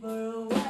bird.